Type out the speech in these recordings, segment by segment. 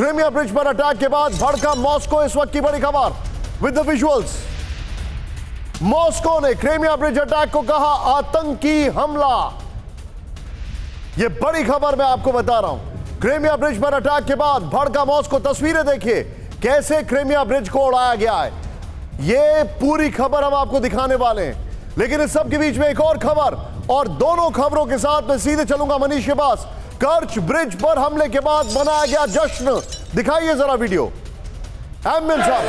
Crimea bridge पर attack के बाद भड़का मॉस्को इस वक्त की बड़ी खबर। विद द विजुअल्स मॉस्को ने क्रीमिया ब्रिज अटैक को कहा, आतंकी हमला। यह बड़ी खबर मैं आपको बता रहा हूँ। क्रीमिया ब्रिज पर अटैक के बाद भड़का मॉस्को, तस्वीरें देखिए, कैसे क्रीमिया ब्रिज को उड़ाया गया है। यह पूरी खबर हम आपको दिखाने वाले हैं। लेकिन इस सब के बीच में एक और खबर, और दोनों खबरों के साथ मैं सीधे चलूँगा, मनीष के पास। कर्च ब्रिज पर हमले के बाद बनाया गया जश्न। दिखाइए जरा वीडियो। एमएन साहब।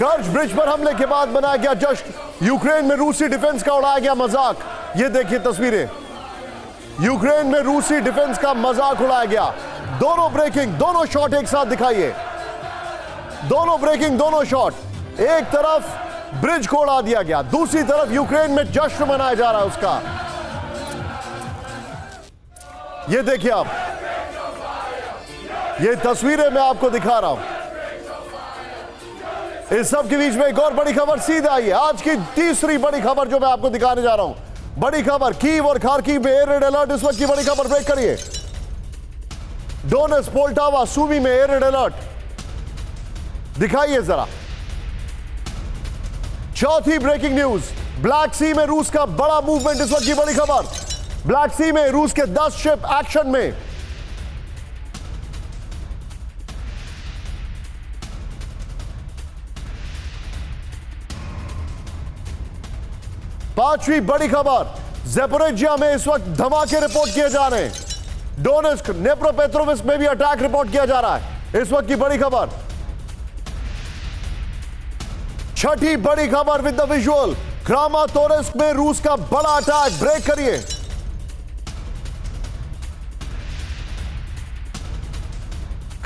कर्च ब्रिज पर हमले के बाद बनाया गया जश्न। यूक्रेन में रूसी डिफेंस का उड़ाया गया मज़ाक। ये देखिए तस्वीरें। यूक्रेन में रूसी डिफेंस का मज़ाक उड़ाया गया। दोनों ब्रेकिंग, दोनों शॉट एक साथ दिखाइए। दोनों ब्रेकिंग, दोनों शॉट। एक तरफ़ ब्रिज को उड़ा दिया गया। दूसरी तरफ़ यूक्रेन में जश्न मनाया जा रहा है उसका। ये देखिए आप। ये तस्वीरें मैं आपको दिखा रहा हूँ। इस सब के बीच में एक और बड़ी खबर सीधा आई है आज की तीसरी बड़ी खबर जो मैं आपको दिखाने जा रहा हूँ। बड़ी खबर, कीव और खारकीव में एयर रेड अलर्ट। इस वक्त की बड़ी खबर ब्रेक करिए। डोनस पोल्टावा, सूबी में एयर रेड अलर्ट। दिखाइए जरा। चौथी ब्रेकिंग न्यूज़, ब्लैक सी में रूस का बड़ा मूवमेंट इस वक्त की बड़ी खबर। ब्लैक सी में रूस के 10 शिप एक्शन में। पांचवी बड़ी खबर, जेपोरेजिया में इस वक्त धमाके रिपोर्ट किए जा रहे हैं। डोनेस्क नेप्रोपेट्रोविस्क में भी अटैक रिपोर्ट किया जा रहा है। इस वक्त की बड़ी खबर। छठी बड़ी खबर विद द विजुअल क्रामातोरस्क में रूस का बड़ा अटैक, ब्रेक करिए।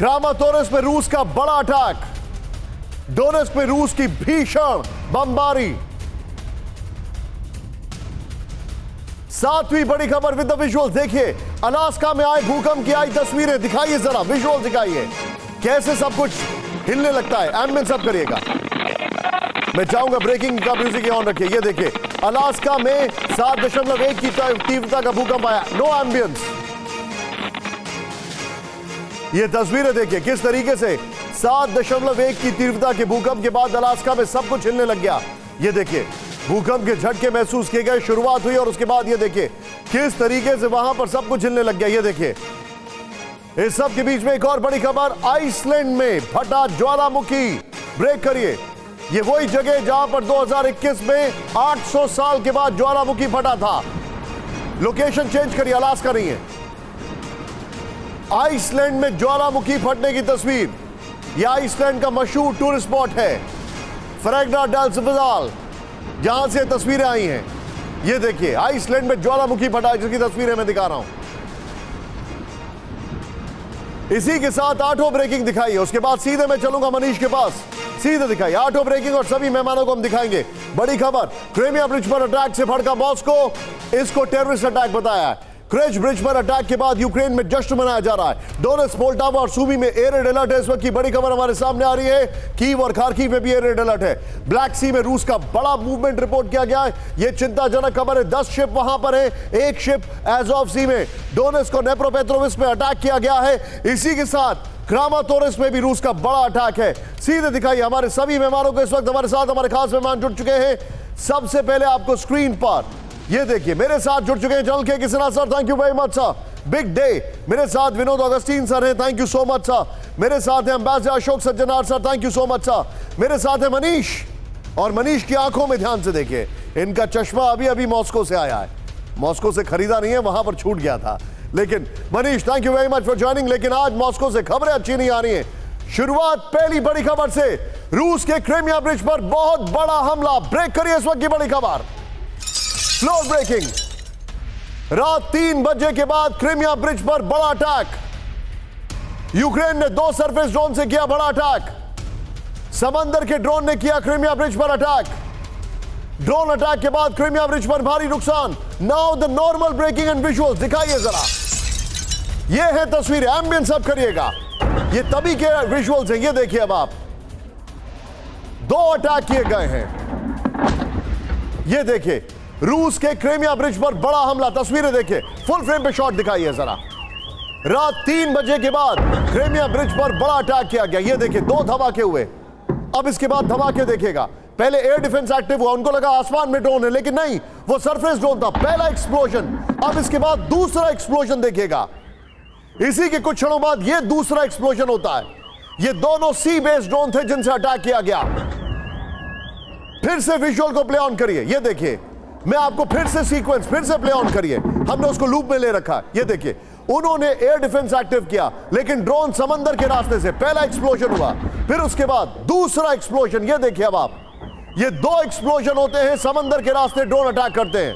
क्रामातोरस में रूस का बड़ा अटैक। डोनेस्क में रूस की भीषण बमबारी। सातवीं बड़ी खबर विद द विजुअल देखिए, अलास्का में आए भूकंप की आई तस्वीरें, दिखाइए जरा विजुअल दिखाइए। कैसे सब कुछ हिलने लगता है एम्बियंस सब करिएगा। मैं चाहूँगा ब्रेकिंग का म्यूज़िक ऑन रखिए, ये देखिए, अलास्का में सात दशमलव एक की तीव्रता का भूकंप आया नो एम्बियंस ये तस्वीरें देखिए, किस तरीके से सात दशमलव एक की तीव्रता के भूकंप के बाद अलास्का में सब कुछ हिलने लग गया। ये देखिए, भूकंप के झटके महसूस किए गए, शुरुआत हुई और उसके बाद ये देखिए, किस तरीके से वहाँ पर सब कुछ हिलने लग गया, ये देखिए। इस सब के बीच में एक और बड़ी खबर, आइसलैंड में फटा ज्वालामुखी। ब्रेक करिए। ये वही जगह जहाँ पर 2021 में 800 साल के बाद ज्वालामुखी फटा था। लोकेशन चेंज करिए, अलास्का नहीं है। आइसलैंड में ज्वालामुखी फटने की तस्वीर। यह आइसलैंड का मशहूर टूरिस्ट स्पॉट है। फ्रैगना डेल्सविजाल जहाँ से तस्वीरें आई हैं। ये देखिए, आइसलैंड में ज्वालामुखी फटा, जिसकी तस्वीरें मैं दिखा रहा हूँ। इसी के साथ आठों ब्रेकिंग दिखाई है। उसके बाद सीधे मैं चलूँगा मनीष के पास। सीधे दिखाई, आठों ब्रेकिंग और सभी मेहमानों को हम दिखाएँगे। बड़ी खबर, क्रेमिया ब्रिज पर अटैक से भड़का मॉस्को इसको टेररिस्ट अटैक बताया है। क्रेच ब्रिज पर अटैक के बाद यूक्रेन में जश्न मनाया जा रहा है। डोनेस मोल्टावा और सूबी में एयर रेड अलर्ट है। इस वक्त की बड़ी खबर हमारे सामने आ रही है। कीव और खारकीव में भी एयर रेड अलर्ट है। ब्लैक सी में रूस का बड़ा मूवमेंट रिपोर्ट किया गया है। यह चिंताजनक खबर है। दस शिप वहाँ पर है। एक शिप एज सी में। डोनेस को नेप्रोपेट्रोविस में अटैक किया गया है। इसी के साथ क्रामातोरस में भी रूस का बड़ा अटैक है। सीधे दिखाई हमारे सभी मेहमानों को। इस वक्त हमारे साथ हमारे खास मेहमान जुड़ चुके हैं। सबसे पहले आपको स्क्रीन पर ये देखिए, मेरे साथ जुड़ चुके हैं जल के Kisna sir thank you very much sir big day मेरे साथ विनोद अगस्टीन सर हैं thank you so much sir मेरे साथ हैं ambassador Ashok Sajjanar sir thank you so much sir मेरे साथ है मनीष, और मनीष की आँखों में ध्यान से देखिए, इनका चश्मा अभी अभी मॉस्को से आया है। मॉस्को से खरीदा नहीं है, वहाँ पर छूट गया था। लेकिन Manish thank you very much for joining लेकिन आज मॉस्को से खबरें अच्छी नहीं आ रही हैं। शुरुआत पहली बड़ी खबर से, रूस के क्रेमिया ब्रिज पर बहुत बड़ा हमला। ब्रेक करिए इस वक्त की बड़ी खबर। फ्लोर ब्रेकिंग रात तीन बजे के बाद क्रीमिया ब्रिज पर बड़ा अटैक यूक्रेन ने दो सरफेस ड्रोन से किया बड़ा अटैक समंदर के ड्रोन ने किया क्रीमिया ब्रिज पर अटैक ड्रोन अटैक के बाद क्रीमिया ब्रिज पर भारी नुकसान. Now the normal breaking and visuals दिखाइए जरा। ये है तस्वीर एम्बियंस अब करिएगा। ये तभी के विजुअल्स हैं, ये देखिए अब आप। दो अटैक किए गए हैं। ये देखिए रूस के क्रेमिया ब्रिज पर बड़ा हमला। तस्वीरें देखिए। फुल फ्रेम पे शॉट दिखाइए जरा। रात तीन बजे के बाद क्रेमिया ब्रिज पर बड़ा अटैक किया गया। ये देखिए, दो धमाके हुए। अब इसके बाद धमाके देखेगा पहले एयर डिफेंस एक्टिव हुआ, उनको लगा आसमान में ड्रोन है, लेकिन नहीं, वो सरफेस ड्रोन था। पहला एक्सप्लोजन अब इसके बाद दूसरा एक्सप्लोजन देखेगा इसी के कुछ क्षणों बाद ये दूसरा एक्सप्लोजन होता है। ये दोनों सी बेस्ड ड्रोन थे जिनसे अटैक किया गया। फिर से विजुअल को प्ले ऑन करिए। ये देखिए मैं आपको फिर से सीक्वेंस फिर से प्ले ऑन करिए। हमने उसको लूप में ले रखा। ये देखिए, उन्होंने एयर डिफेंस एक्टिव किया, लेकिन ड्रोन समंदर के रास्ते से पहला एक्सप्लोजन हुआ। फिर उसके बाद दूसरा एक्सप्लोजन ये देखिए अब आप। ये दो एक्सप्लोजन होते हैं, समंदर के रास्ते ड्रोन अटैक करते हैं।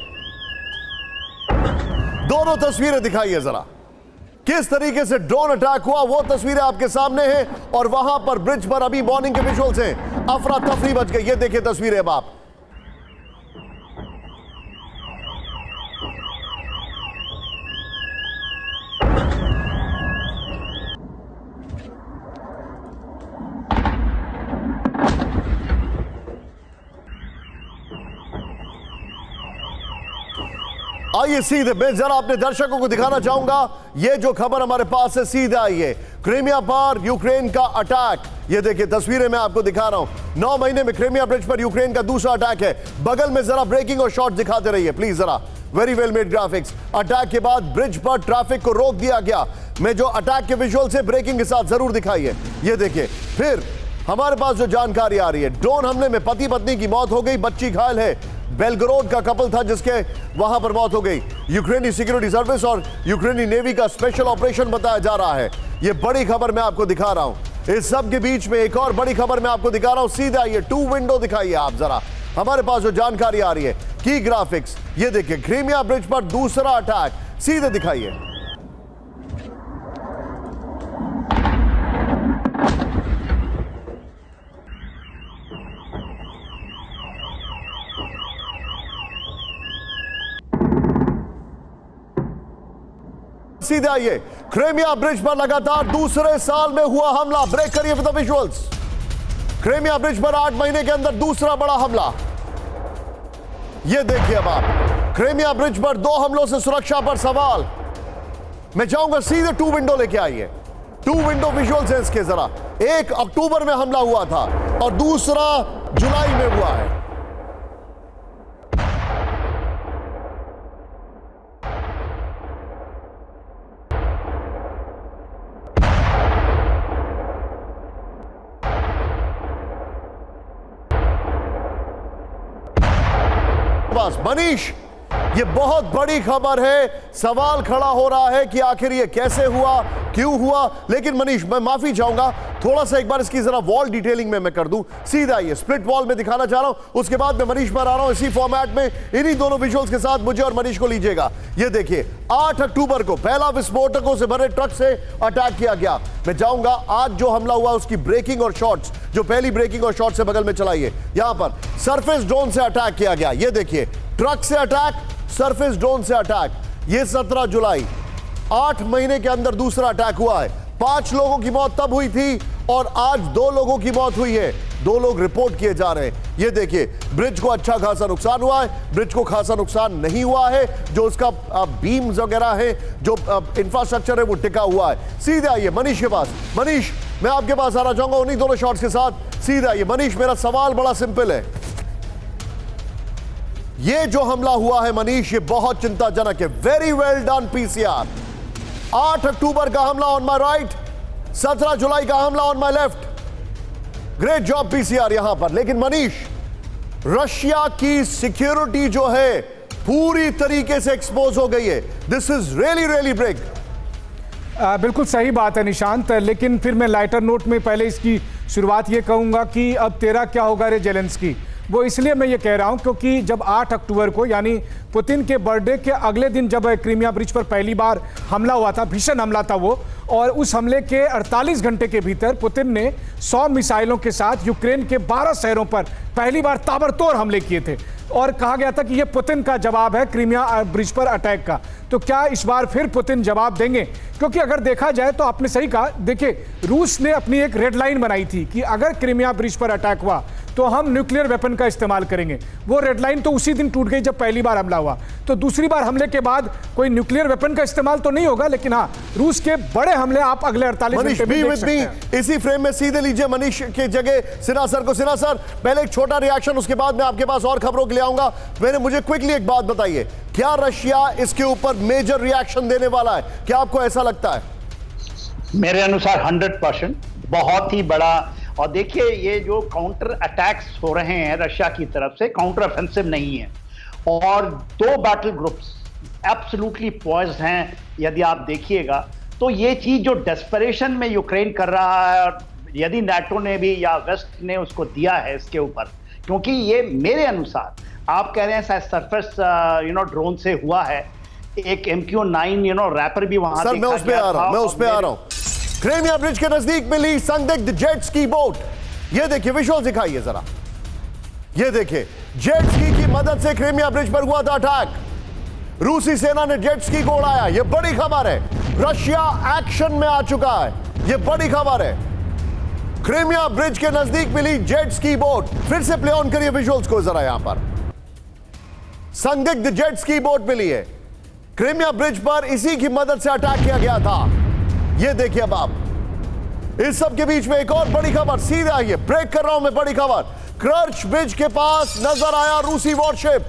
दोनों तस्वीरें दिखाइए जरा। किस तरीके से ड्रोन अटैक हुआ, वो तस्वीरें आपके सामने हैं, और वहाँ पर ब्रिज पर अभी मॉर्निंग के विजुअल्स हैं। अफरा तफरी बच गई, ये देखिए तस्वीरें अब आप। आइए सीधे मैं जरा अपने दर्शकों को दिखाना चाहूँगा, ये जो खबर हमारे पास है, सीधे आई है क्रीमिया पर, यूक्रेन का अटैक। ये देखिए, तस्वीरें मैं आपको दिखा रहा हूँ। नौ महीने में क्रीमिया ब्रिज पर यूक्रेन का दूसरा अटैक है। बगल में जरा ब्रेकिंग और शॉट दिखाते रहिए, प्लीज़ जरा। Very well made graphics attack के बाद ब्रिज पर ट्रैफ़िक को रोक दिया गया। मैं जो अटैक के विजुअल से ब्रेकिंग के साथ ज़रूर दिखाइए। ये देखिए, फिर हमारे पास जो जानकारी आ रही है, ड्रोन हमले में पति पत्नी की मौत हो गई, बच्ची घायल है। बेलग्रोद का कपल था जिसके वहाँ पर मौत हो गई। यूक्रेनी सिक्योरिटी सर्विस और यूक्रेनी नेवी का स्पेशल ऑपरेशन बताया जा रहा है। यह बड़ी खबर मैं आपको दिखा रहा हूँ। इस सब के बीच में एक और बड़ी खबर मैं आपको दिखा रहा हूँ। सीधा ये टू विंडो दिखाइए आप जरा। हमारे पास जो जानकारी आ रही है, की ग्राफिक्स, ये देखिए, क्रीमिया ब्रिज पर दूसरा अटैक, सीधे दिखाइए। सीधे आइए। क्रेमिया ब्रिज पर लगातार दूसरे साल में हुआ हमला। ब्रेक करिए विद विजुअल्स क्रेमिया ब्रिज पर आठ महीने के अंदर दूसरा बड़ा हमला। यह देखिए अब आप। क्रेमिया ब्रिज पर दो हमलों से सुरक्षा पर सवाल। मैं चाहूँगा सीधे टू विंडो लेके आइए। टू विंडो विजुअल्स है इसके जरा। एक अक्टूबर में हमला हुआ था और दूसरा जुलाई में हुआ है पास मनीष, ये बहुत बड़ी खबर है। सवाल खड़ा हो रहा है कि आखिर ये कैसे हुआ, क्यों हुआ? लेकिन मनीष, मैं माफ़ी चाहूँगा, थोड़ा सा एक बार इसकी जरा वॉल डिटेलिंग में मैं कर दूँ। सीधा ये स्प्लिट वॉल में दिखाना चाह रहा हूँ। उसके बाद मैं मनीष पर आ रहा हूँ इसी फॉर्मेट में। इन्हीं दोनों विजुअल्स के साथ मुझे और मनीष को लीजिएगा। ये देखिए 8 अक्टूबर को पहला विस्फोटकों से भरे ट्रक से अटैक किया गया। मैं जाऊँगा, आज जो हमला हुआ उसकी ब्रेकिंग और शॉट्स जो पहली ब्रेकिंग और शॉट से बगल में चलाइए यहाँ पर सरफेस ड्रोन से अटैक किया गया। ये देखिए ट्रक से अटैक, सरफेस ड्रोन से अटैक। ये 17 जुलाई, आठ महीने के अंदर दूसरा अटैक हुआ है। पाँच लोगों की मौत तब हुई थी और आज दो लोगों की मौत हुई है। दो लोग रिपोर्ट किए जा रहे हैं। ये देखिए, ब्रिज को अच्छा खासा नुकसान हुआ है। ब्रिज को खासा नुकसान नहीं हुआ है। जो उसका बीम्स वगैरह है, जो इंफ्रास्ट्रक्चर है, वो टिका हुआ है। सीधे आइए मनीष के पास। मनीष, मैं आपके पास आना चाहूँगा उन्हीं दोनों शॉट्स के साथ। सीधे आइए। मनीष, मेरा सवाल बड़ा सिंपल है। ये जो हमला हुआ है मनीष, ये बहुत चिंताजनक है। वेरी वेल डन पीसीआर 8 अक्टूबर का हमला ऑन माय राइट 17 जुलाई का हमला on my left great job PCR यहाँ पर। लेकिन मनीष, रशिया की सिक्योरिटी जो है, पूरी तरीके से एक्सपोज हो गई है। This is really really break बिल्कुल सही बात है निशांत, लेकिन फिर मैं लाइटर नोट में पहले इसकी शुरुआत ये कहूँगा कि अब तेरा क्या होगा रे जेलेंस की वो इसलिए मैं ये कह रहा हूँ क्योंकि जब 8 अक्टूबर को, यानी पुतिन के बर्थडे के अगले दिन जब क्रीमिया ब्रिज पर पहली बार हमला हुआ था, भीषण हमला था वो, और उस हमले के 48 घंटे के भीतर पुतिन ने 100 मिसाइलों के साथ यूक्रेन के 12 शहरों पर पहली बार ताबड़तोड़ हमले किए थे। और कहा गया था कि यह पुतिन का जवाब है क्रीमिया ब्रिज पर अटैक का। तो क्या इस बार फिर पुतिन जवाब देंगे? क्योंकि अगर देखा जाए तो आपने सही कहा, देखिए, रूस ने अपनी एक रेड लाइन बनाई थी कि अगर क्रीमिया ब्रिज पर अटैक हुआ तो हम न्यूक्लियर वेपन का इस्तेमाल करेंगे। वो रेड लाइन तो उसी दिन टूट गई जब पहली बार हमला हुआ। तो दूसरी बार हमले के बाद कोई न्यूक्लियर वेपन का इस्तेमाल तो नहीं होगा लेकिन हाँ रूस के बड़े हमले आप अगले अड़तालीस इसी फ्रेम में सीधे लीजिए मनीष के जगह। सिन्हा सर को सिन्हा सर पहले एक छोटा रिएक्शन उसके बाद मैं आपके पास और खबरों के लिए आऊँगा। मैंने मुझे क्विकली एक बात बताइए क्या रशिया इसके ऊपर मेजर रिएक्शन देने वाला है? क्या आपको ऐसा लगता है? मेरे अनुसार 100 परसेंट बहुत ही बड़ा और देखिए ये जो काउंटर अटैक्स हो रहे हैं रशिया की तरफ़ से काउंटर ऑफेंसिव नहीं है। और दो बैटल ग्रुप्स एब्सोल्युटली पॉइज्ड हैं यदि आप देखिएगा। तो ये चीज़ जो डेस्परेशन में यूक्रेन कर रहा है और यदि नेटो ने भी या वेस्ट ने उसको दिया है इसके ऊपर क्योंकि ये मेरे अनुसार आप कह रहे हैं शायद सरफेस यू नो ड्रोन से हुआ है। एक M Q nine you know reaper भी वहाँ सर मैं उस पे आ रहा हूँ मैं उस पे आ रहा हूँ। क्रेमिया ब्रिज के नज़दीक मिली संदिग्ध जेट्स की बोट। ये देखिए विजुअल दिखाइए जरा। ये देखिए जेट स्की की मदद से क्रेमिया ब्रिज पर हुआ था अटैक रूसी सेना ने जेट स्की को उड़ाया। यह बड़ी खबर है। रशिया एक्शन में आ चुका है। यह बड़ी खबर है। क्रेमिया ब्रिज के नज़दीक मिली जेट स्की बोट। फिर से प्ले ऑन करिए विजुअल्स को जरा यहाँ पर। संदिग्ध जेट स्की बोट मिली है। क्रेमिया ब्रिज पर इसी की मदद से अटैक किया गया था। ये देखिए अब आप। इस सब के बीच में एक और बड़ी खबर, सीधे आइए ब्रेक कर रहा हूँ मैं बड़ी खबर। क्रच ब्रिज के पास नज़र आया रूसी warship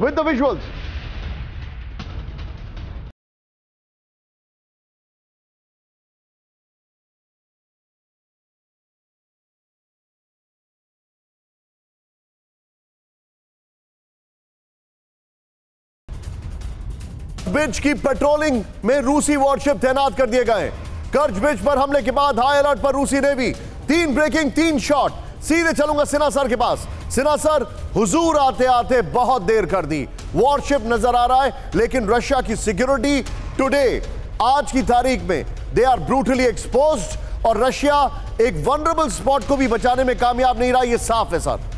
with the visuals bridge की पेट्रोलिंग में रूसी वॉरशिप तैनात कर दिए गए। कर्ज ब्रिज पर हमले के बाद हाई अलर्ट पर रूसी नेवी तीन ब्रेकिंग तीन शॉट सीधे चलूँगा सिन्हा सर के पास। सिन्हा सर हुजूर आते आते बहुत देर कर दी। वॉरशिप नज़र आ रहा है, लेकिन रशिया की सिक्योरिटी टुडे आज की तारीख में दे आर ब्रूटली एक्सपोज और रशिया एक वनरेबल स्पॉट को भी बचाने में कामयाब नहीं रहा यह साफ़ है, सर।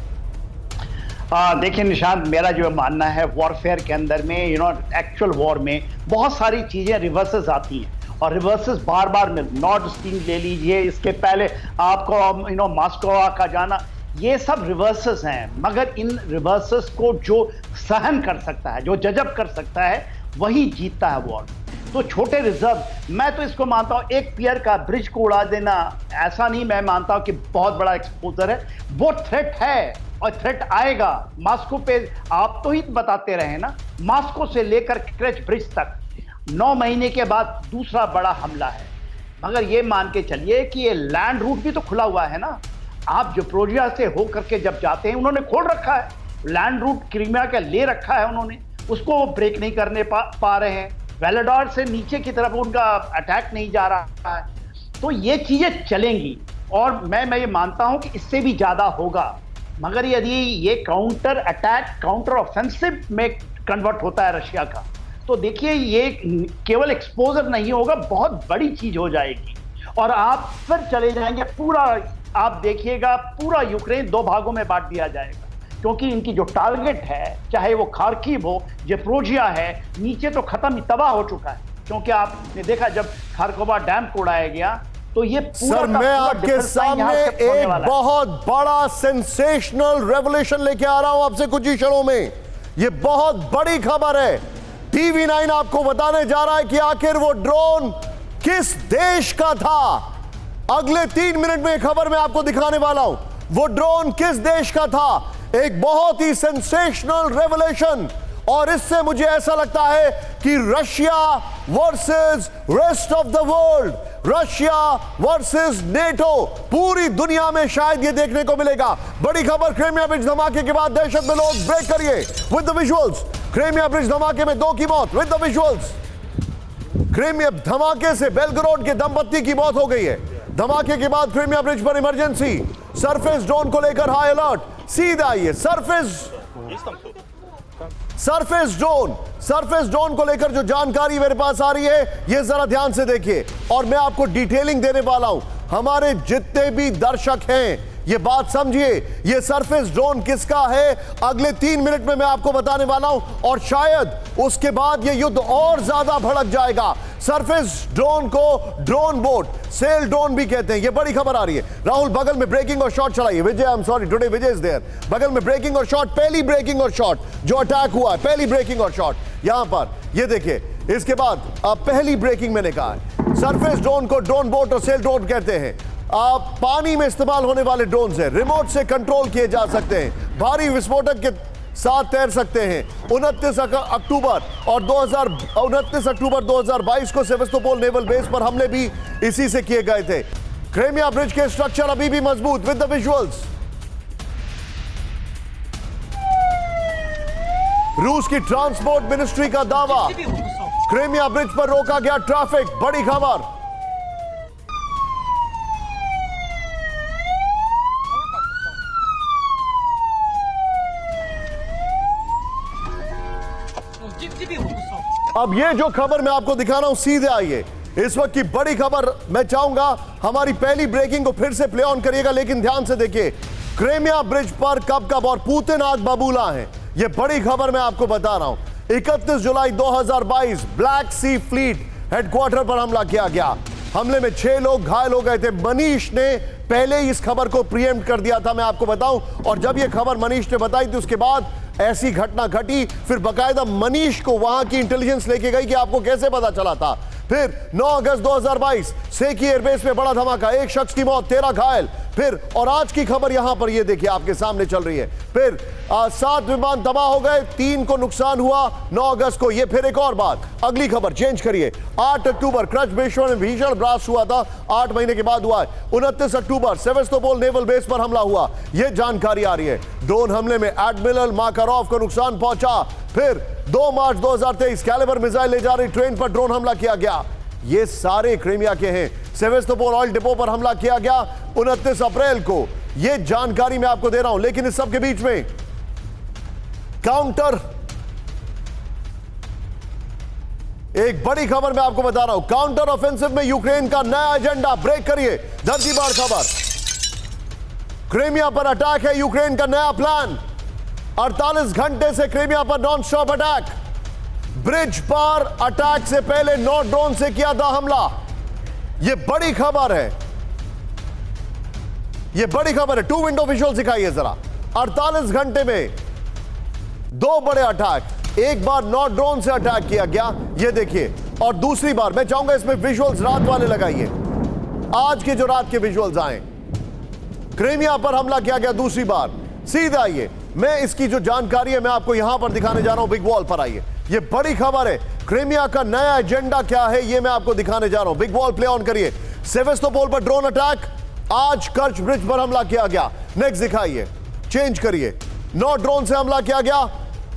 देखिए निशांत, मेरा जो मानना है वॉरफेयर के अंदर में यू नो एक्चुअल वॉर में बहुत सारी चीज़ें रिवर्सेस आती हैं। और रिवर्सेस बार बार में नॉर्थ स्ट्रीम ले लीजिए, इसके पहले आपको यू नो मास्को का जाना, ये सब रिवर्सेस हैं। मगर इन रिवर्सेस को जो सहन कर सकता है, जो जजब कर सकता है, वही जीतता है वॉर तो छोटे रिज़र्व मैं तो इसको मानता हूँ एक पियर का ब्रिज को उड़ा देना ऐसा नहीं मैं मानता हूँ कि बहुत बड़ा एक्सपोजर है। वो थ्रेट है और थ्रेट आएगा। मास्को पे आप तो ही बताते रहे ना मास्को से लेकर क्रेच ब्रिज तक। नौ महीने के बाद दूसरा बड़ा हमला है। मगर ये मान के चलिए कि ये लैंड रूट भी तो खुला हुआ है ना। आप जप्रोजिया से होकर करके जब जाते हैं उन्होंने खोल रखा है। लैंड रूट क्रीमिया का ले रखा है उन्होंने। उसको वो ब्रेक नहीं करने पा, पा रहे हैं। वेलाडोर से नीचे की तरफ़ उनका अटैक नहीं जा रहा है। तो ये चीज़ें चलेंगी और मैं मैं ये मानता हूँ कि इससे भी ज़्यादा होगा। मगर यदि ये काउंटर अटैक काउंटर ऑफेंसिव में कन्वर्ट होता है रशिया का तो देखिए ये केवल एक्सपोजर नहीं होगा, बहुत बड़ी चीज़ हो जाएगी। और आप फिर चले जाएँगे, पूरा, आप देखिएगा, पूरा यूक्रेन दो भागों में बांट दिया जाएगा। क्योंकि इनकी जो टारगेट है चाहे वो खारकीव हो जेप्रोजिया है नीचे तो खत्म तबाह हो चुका है। क्योंकि आपने देखा जब खारकोबा डैम को उड़ाया गया तो ये सर मैं आपके सामने एक बहुत बड़ा सेंसेशनल रेवोल्यूशन लेके आ रहा हूँ आपसे कुछ ही क्षणों में। ये बहुत बड़ी खबर है। टीवी नाइन आपको बताने जा रहा है कि आखिर वो ड्रोन किस देश का था। अगले तीन मिनट में खबर मैं आपको दिखाने वाला हूँ। वो ड्रोन किस देश का था? एक बहुत ही सेंसेशनल रेवोल्यूशन और इससे मुझे ऐसा लगता है कि Russia versus rest of the world Russia versus NATO पूरी दुनिया में शायद ये देखने को मिलेगा। बड़ी खबर क्रेमिया ब्रिज धमाके के बाद दहशत में लोग ब्रेक करिए। With the visuals Crimea bridge धमाके में दो की मौत। विद द विजुअल्स क्रेमिया धमाके से बेलग्रोड के दंपत्ति की मौत हो गई है। धमाके के बाद क्रेमिया ब्रिज पर इमरजेंसी सरफेस ड्रोन को लेकर हाई अलर्ट सीधा आइए surface. Surface drone surface drone को लेकर जो जानकारी मेरे पास आ रही है, ये जरा ध्यान से देखिए। और मैं आपको डिटेलिंग देने वाला हूँ। हमारे जितने भी दर्शक हैं, ये बात समझिए, ये सरफेस ड्रोन किसका है? अगले तीन मिनट में मैं आपको बताने वाला हूँ। और शायद उसके बाद ये युद्ध और ज़्यादा भड़क जाएगा। सरफेस ड्रोन को ड्रोन बोट, सेल ड्रोन भी कहते हैं। ये बड़ी खबर आ रही है। राहुल, बगल में ब्रेकिंग और शॉट चलाइए Vijay I am sorry today Vijay is there बगल में ब्रेकिंग और शॉट, पहली ब्रेकिंग और शॉट जो अटैक हुआ है, पहली ब्रेकिंग और शॉट। यहाँ पर, ये देखिए, इसके बाद आप पहली ब्रेकिंग मैंने कहा है। सरफेस ड्रोन को ड्रोन बोट और सेल ड्रोन कहते हैं। आप पानी में इस्तेमाल होने वाले ड्रोन से रिमोट से कंट्रोल किए जा सकते हैं। भारी विस्फोटक के साथ तैर सकते हैं। उनतीस अक्टूबर और दो हज़ार उनतीस अक्टूबर 2022 को सेवस्तोपोल नेवल बेस पर हमले भी इसी से किए गए थे। क्रेमिया ब्रिज के स्ट्रक्चर अभी भी मज़बूत विद द विजुअल्स रूस की ट्रांसपोर्ट मिनिस्ट्री का दावा। क्रेमिया ब्रिज पर रोका गया ट्रैफ़िक बड़ी खबर। अब ये जो खबर मैं आपको दिखा रहा हूँ, सीधे आइए। इस वक्त की बड़ी खबर मैं चाहूँगा हमारी पहली ब्रेकिंग को फिर से प्ले ऑन करिएगा, लेकिन ध्यान से देखिए, क्रेमिया ब्रिज पर कब कब और पूतिन आज बबूला है। ये बड़ी खबर मैं आपको बता रहा हूँ। 31 जुलाई 2022 ब्लैक सी फ्लीट हेडक्वार्टर पर हमला किया गया। हमले में छह लोग घायल हो गए थे। मनीष ने पहले इस खबर को प्रियम्प्ट कर दिया था, मैं आपको बताऊँ। और जब यह खबर मनीष ने बताई थी, उसके बाद ऐसी घटना घटी, फिर बकायदा मनीष को वहाँ की इंटेलिजेंस लेके गई कि आपको कैसे पता चला था। फिर 9 अगस्त 2022 सेकी एयरबेस में बड़ा धमाका, एक शख्स की मौत, तेरह घायल। फिर, और आज की खबर यहाँ पर ये देखिए, आपके सामने चल रही है। फिर सात विमान तबाह हो गए, तीन को नुकसान हुआ 9 अगस्त को ये फिर एक और बात। अगली खबर चेंज करिए। 8 अक्टूबर क्रच बेश्वर में भीषण ब्रास्ट हुआ था, आठ महीने के बाद हुआ है। उनतीस अक्टूबर, सेवेस्तोपोल नेवल बेस पर हमला हुआ। यह जानकारी आ रही है। ड्रोन हमले में एडमिरल माकारोव को नुकसान पहुँचा। फिर 2 मार्च 2023 कैलिबर मिसाइल ले जा रही ट्रेन पर ड्रोन हमला किया गया। ये सारे क्रीमिया के हैं। सेवेस्तोपोल ऑयल डिपो पर हमला किया गया उनतीस अप्रैल को। यह जानकारी मैं आपको दे रहा हूँ, लेकिन इस सब के बीच में काउंटर। एक बड़ी खबर मैं आपको बता रहा हूँ, काउंटर ऑफेंसिव में यूक्रेन का नया एजेंडा, ब्रेक करिए धरती बार खबर। क्रेमिया पर अटैक है यूक्रेन का नया प्लान। 48 घंटे से क्रेमिया पर नॉन स्टॉप अटैक। ब्रिज पर अटैक से पहले नौ ड्रोन से किया था हमला। यह बड़ी खबर है। यह बड़ी खबर है। टू विंडो विजुअल दिखाइए जरा। 48 घंटे में दो बड़े अटैक। एक बार नौ ड्रोन से अटैक किया गया यह देखिए। और दूसरी बार, मैं चाहूँगा इसमें विजुअल्स रात वाले लगाइए। आज के जो रात के विजुअल्स आए। क्रेमिया पर हमला किया गया दूसरी बार। सीधे आइए। मैं इसकी जो जानकारी है, मैं आपको यहाँ पर दिखाने जा रहा हूँ बिग वॉल पर आइए। ये बड़ी खबर है। क्रेमिया का नया एजेंडा क्या है, ये मैं आपको दिखाने जा रहा हूँ। बिग बॉल प्ले ऑन करिए। सेवेस्तोपोल पर ड्रोन अटैक। आज कर्च ब्रिज पर हमला किया गया। नेक्स्ट दिखाइए। चेंज करिए। नौ ड्रोन से हमला किया गया।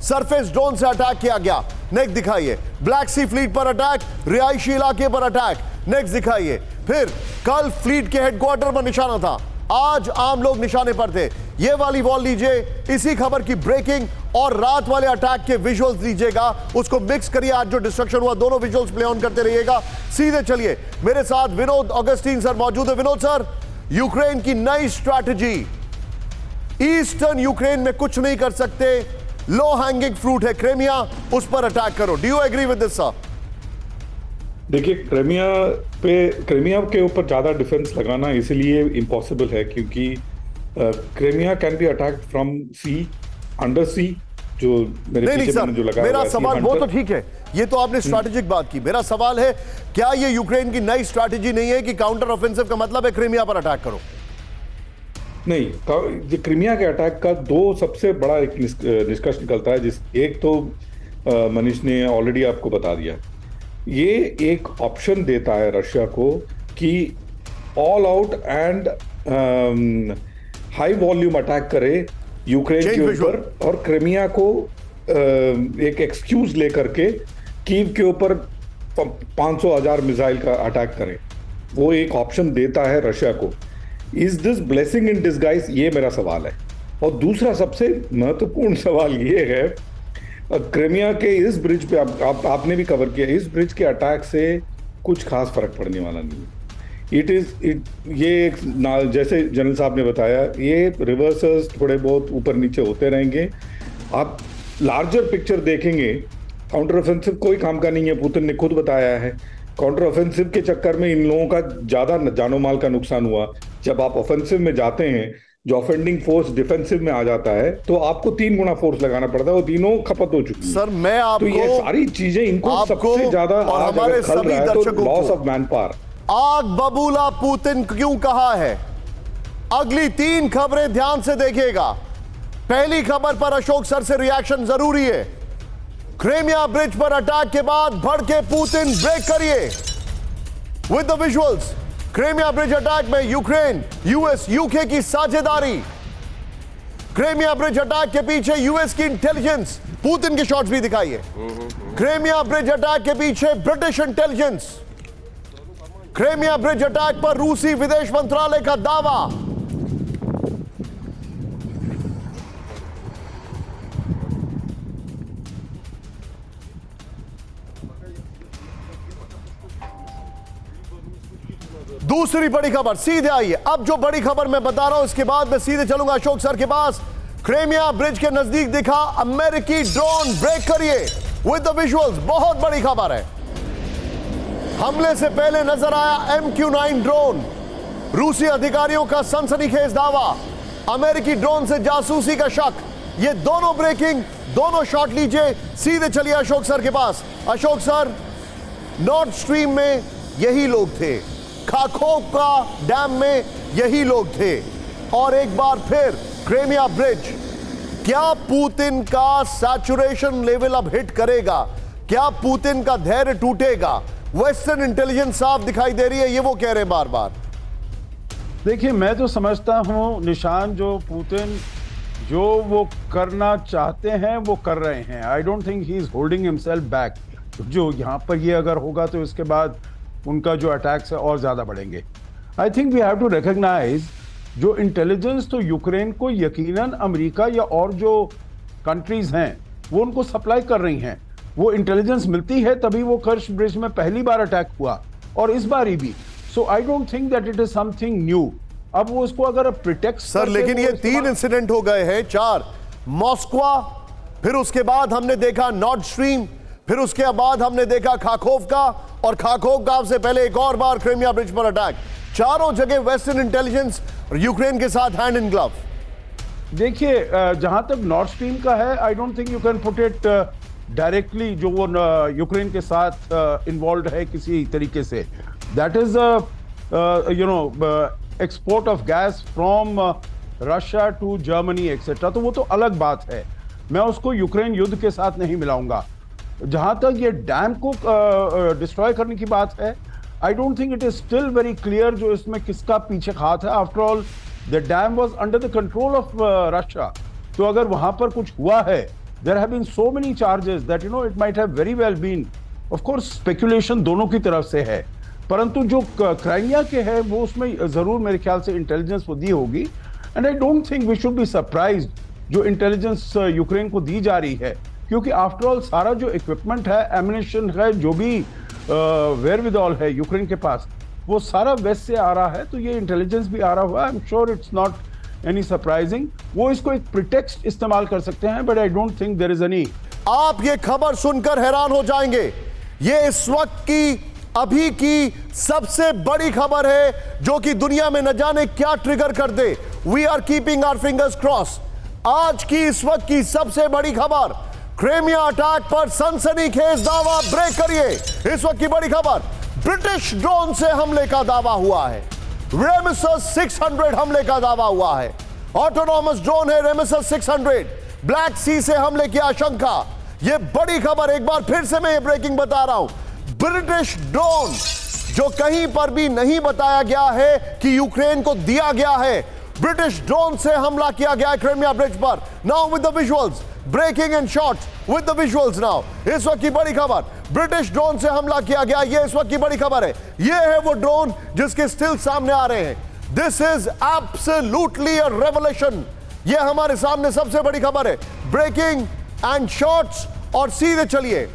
सरफेस ड्रोन से अटैक किया गया। नेक्स्ट दिखाइए। ब्लैक सी फ्लीट पर अटैक। रिहायशी इलाके पर अटैक। नेक्स्ट दिखाइए। फिर कल फ्लीट के हेडक्वार्टर पर निशाना था। आज आम लोग निशाने पर थे। ये वाली वॉल लीजिए, इसी खबर की ब्रेकिंग और रात वाले अटैक के विजुअल्स लीजिएगा उसको मिक्स करिए, आज जो डिस्ट्रक्शन हुआ, दोनों विजुअल्स प्ले ऑन करते रहिएगा। सीधे चलिए, मेरे साथ विनोद अगस्टीन सर मौजूद है। विनोद सर, यूक्रेन की नई स्ट्रैटेजी ईस्टर्न यूक्रेन में कुछ नहीं कर सकते। लो हैंगिंग फ्रूट है क्रेमिया, उस पर अटैक करो। Do you agree with this sir देखिए क्रेमिया पे क्रेमिया के ऊपर ज़्यादा डिफेंस लगाना इसलिए इम्पॉसिबल है क्योंकि Crimea can be attack from sea under sea जो मेरे नहीं, नहीं, सर, जो लगा मेरा सवाल वो तो ठीक है। ये तो आपने स्ट्रैटेजिक बात की। मेरा सवाल है क्या ये यूक्रेन की नई स्ट्रैटेजी नहीं है कि काउंटर ऑफेंसिव का मतलब है क्रीमिया पर अटैक करो? नहीं क्रीमिया के अटैक का दो सबसे बड़ा एक निष्कर्ष निकलता है जिस एक तो मनीष ने ऑलरेडी आपको बता दिया। ये एक ऑप्शन देता है रशिया को कि all out and high volume attack करे यूक्रेन के ऊपर और क्रेमिया को uh, एक एक्सक्यूज लेकर के कीव के ऊपर पाँच सौ हज़ार मिसाइल का अटैक करें। वो एक ऑप्शन देता है रशिया को। Is this blessing in disguise ये मेरा सवाल है। और दूसरा सबसे महत्वपूर्ण सवाल ये है क्रेमिया के इस ब्रिज पे आप, आप आपने भी कवर किया इस ब्रिज के अटैक से कुछ खास फ़र्क पड़ने वाला नहीं इट इज़ इट ये एक जैसे जनरल साहब ने बताया ये रिवर्सर्स थोड़े बहुत ऊपर नीचे होते रहेंगे। आप लार्जर पिक्चर देखेंगे काउंटर ऑफेंसिव कोई काम का नहीं है पुतिन ने खुद बताया है। काउंटर ऑफेंसिव के चक्कर में इन लोगों का ज़्यादा जानो माल का नुकसान हुआ। जब आप ऑफेंसिव में जाते हैं जो ऑफेंडिंग फोर्स डिफेंसिव में आ जाता है तो आपको तीन गुना फोर्स लगाना पड़ता है वो तीनों खपत हो चुकी है। सर मैं आपको तो ये सारी चीज़ें इनको सबसे ज़्यादा और हमारे सभी दर्शकों लॉस ऑफ़ मैन पावर आग बबूला पुतिन क्यों कहा है? अगली तीन खबरें ध्यान से देखिएगा। पहली खबर पर अशोक सर से रिएक्शन ज़रूरी है। क्रेमिया ब्रिज पर अटैक के बाद भड़के पुतिन ब्रेक करिए। With the visuals Crimea bridge attack में यूक्रेन, यूएस, यूके की साझेदारी। क्रेमिया ब्रिज अटैक के पीछे यूएस की इंटेलिजेंस पुतिन के शॉट्स भी दिखाइए। क्रेमिया ब्रिज अटैक के पीछे British intelligence Crimea bridge attack पर रूसी विदेश मंत्रालय का दावा। दूसरी बड़ी खबर, सीधे आइए। अब जो बड़ी खबर मैं बता रहा हूँ, इसके बाद मैं सीधे चलूँगा अशोक सर के पास। क्रेमिया ब्रिज के नज़दीक दिखा, अमेरिकी ड्रोन ब्रेक करिए। विद द विजुअल्स बहुत बड़ी खबर है। हमले से पहले नज़र आया एम क्यू नाइन ड्रोन। रूसी अधिकारियों का सनसनीखेज दावा, अमेरिकी ड्रोन से जासूसी का शक। ये दोनों ब्रेकिंग, दोनों शॉट लीजिए। सीधे चलिए अशोक सर के पास। अशोक सर, नॉर्थ स्ट्रीम में यही लोग थे। खाखो का डैम में यही लोग थे। और एक बार फिर क्रेमिया ब्रिज, क्या पुतिन का सैचुरेशन लेवल अब हिट करेगा? क्या पुतिन का धैर्य टूटेगा? वेस्टर्न इंटेलिजेंस साफ़ दिखाई दे रही है, ये वो कह रहे बार बार देखिए, मैं तो समझता हूँ, निशान जो पुतिन, जो वो करना चाहते हैं, वो कर रहे हैं। I don't think he is holding himself back जो यहाँ पर ये अगर होगा तो इसके बाद उनका जो अटैक्स है और ज़्यादा बढ़ेंगे। I think we have to recognize जो इंटेलिजेंस तो यूक्रेन को यकीनन अमेरिका या और जो कंट्रीज़ हैं वो उनको सप्लाई कर रही हैं। वो इंटेलिजेंस मिलती है तभी वो कर्श ब्रिज में पहली बार अटैक हुआ और इस बार ही भी। So I don't think that it is something new अब वो उसको अगर प्रिटेक्ट सर लेकिन ये तीन इंसिडेंट हो गए हैं चार। मॉस्कवा फिर उसके बाद हमने देखा नॉर्थ स्ट्रीम फिर उसके बाद हमने देखा खाखोव का, और खाखोव गाँव से पहले एक और बार क्रेमिया ब्रिज पर अटैक। चारों जगह वेस्टर्न इंटेलिजेंस यूक्रेन के साथ हैंड इन ग्लव देखिए जहाँ तक नॉर्थ स्ट्रीम का है I don't think you can put it directly जो वो यूक्रेन के साथ इन्वॉल्व है किसी तरीके से। That is you know export of gas from Russia to Germany etcetera तो वो तो अलग बात है। मैं उसको यूक्रेन युद्ध के साथ नहीं मिलाऊँगा। जहाँ तक ये डैम को डिस्ट्रॉय करने की बात है I don't think it is still very clear जो इसमें किसका पीछे हाथ है। After all the dam was under the control of Russia तो अगर वहाँ पर कुछ हुआ है there have been so many charges that you know it might have very well been speculation दोनों की तरफ़ से है। परंतु जो क्राइमिया के है, वो उसमें ज़रूर मेरे ख्याल से इंटेलिजेंस वो दी होगी। And I don't think we should be surprise जो इंटेलिजेंस यूक्रेन को दी जा रही है। क्योंकि आफ्टर ऑल सारा जो इक्विपमेंट है एमिनेशन है, जो भी वेयर है यूक्रेन के पास, वो सारा वेस्ट से आ रहा है तो ये इंटेलिजेंस भी आ रहा हुआ I am sure it's not any surprising वो इसको एक प्रिटेक्स्ट इस्तेमाल कर सकते हैं but I don't think there is any आप ये खबर सुनकर हैरान हो जाएँगे। ये इस वक्त की, अभी की सबसे बड़ी खबर है, जो कि दुनिया में न जाने क्या ट्रिगर कर दे। We are keeping our fingers cross आज की इस वक्त की सबसे बड़ी खबर क्रेमिया अटैक पर सनसनीखेज दावा ब्रेक करिए। इस वक्त की बड़ी खबर, ब्रिटिश ड्रोन से हमले का दावा हुआ है। रेमिसस 600 हमले का दावा हुआ है। ऑटोनॉमस ड्रोन है रेमिसस 600 ब्लैक सी से हमले की आशंका। यह बड़ी खबर, एक बार फिर से मैं ये ब्रेकिंग बता रहा हूँ। ब्रिटिश ड्रोन, जो कहीं पर भी नहीं बताया गया है कि यूक्रेन को दिया गया है ब्रिटिश ड्रोन से हमला किया गया क्रेमिया ब्रिज पर। Now with the visuals breaking in shorts with the visuals now इस वक्त की बड़ी खबर, ब्रिटिश ड्रोन से हमला किया गया, ये इस वक्त की बड़ी खबर है। ये है वो ड्रोन जिसके स्टिल सामने आ रहे हैं। This is absolutely a revolution ये हमारे सामने सबसे बड़ी खबर है। ब्रेकिंग एंड शॉर्ट्स और सीधे चलिए।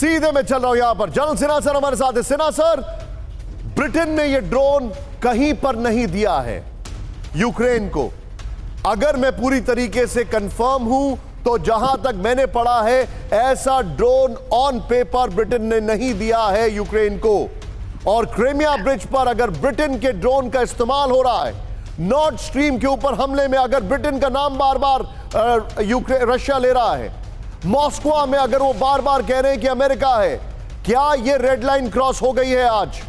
सीधे में चल रहा हूँ यहाँ पर। जनरल सिन्हा सर, हमारे साथ है। सिन्हा सर, ब्रिटेन ने यह ड्रोन कहीं पर नहीं दिया है। यूक्रेन को। अगर मैं पूरी तरीके से कंफर्म हूँ तो जहाँ तक मैंने पढ़ा है, ऐसा ड्रोन ऑन पेपर ब्रिटेन ने नहीं दिया है यूक्रेन को। और क्रेमिया ब्रिज पर अगर ब्रिटेन के ड्रोन का इस्तेमाल हो रहा है नॉर्थ स्ट्रीम के ऊपर हमले में अगर ब्रिटेन का नाम बार बार यूक्रेन रशिया ले रहा है मॉस्को में अगर वो बार बार कह रहे हैं कि अमेरिका है क्या ये रेड लाइन क्रॉस हो गई है आज?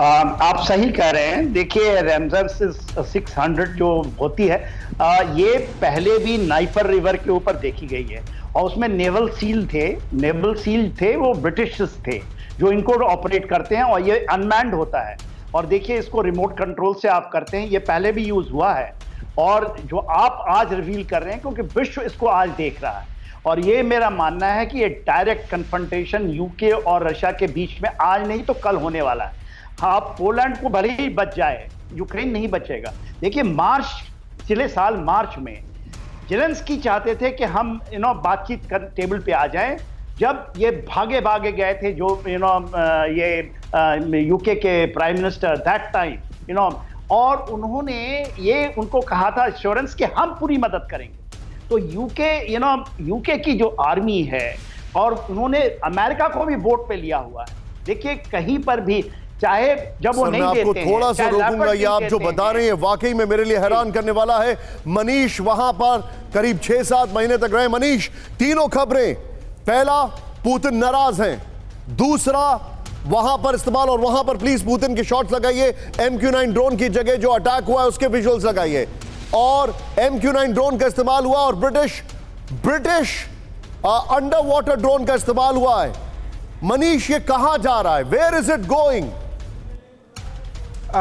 आ, आप सही कह रहे हैं। देखिए रेमजर सिक्स हंड्रेड जो होती है आ, ये पहले भी नाइफर रिवर के ऊपर देखी गई है। और उसमें नेवल सील थे नेवल सील थे वो ब्रिटिश थे जो इनको ऑपरेट करते हैं और ये अनमैंड होता है। और देखिए इसको रिमोट कंट्रोल से आप करते हैं ये पहले भी यूज़ हुआ है। और जो आप आज रिवील कर रहे हैं, क्योंकि विश्व इसको आज देख रहा है। और ये मेरा मानना है कि ये डायरेक्ट कन्फ्रंटेशन यूके और रशिया के बीच में आज नहीं तो कल होने वाला है। हाँ पोलैंड को भले ही बच जाए यूक्रेन नहीं बचेगा। देखिए, मार्च, पिछले साल मार्च में जेलेंस्की चाहते थे कि हम यू नो बातचीत कर टेबल पे आ जाएँ। जब ये भागे भागे गए थे, जो यू नो ये यूके के prime minister that time you know और उन्होंने ये उनको कहा था एश्योरेंस कि हम पूरी मदद करेंगे. तो यूके यू नो यूके की जो आर्मी है और उन्होंने अमेरिका को भी वोट पे लिया हुआ है। देखिए कहीं पर भी चाहे जब वो नहीं आपको देते थोड़ा सा रोकूँगा ये आप जो बता रहे हैं वाकई में मेरे लिए हैरान करने वाला है। मनीष वहाँ पर करीब छह सात महीने तक रहे। मनीष तीनों खबरें। पहला पुतिन नाराज़ हैं। दूसरा वहाँ पर इस्तेमाल और वहाँ पर प्लीज़ पुतिन के शॉट्स लगाइए। एम क्यू नाइन ड्रोन की जगह जो अटैक हुआ है, उसके विजुअल्स लगाइए। और एम क्यू नाइन ड्रोन का इस्तेमाल हुआ और British British under water drone का इस्तेमाल हुआ है। मनीष, ये कहा जा रहा है? वेयर इज़ इट गोइंग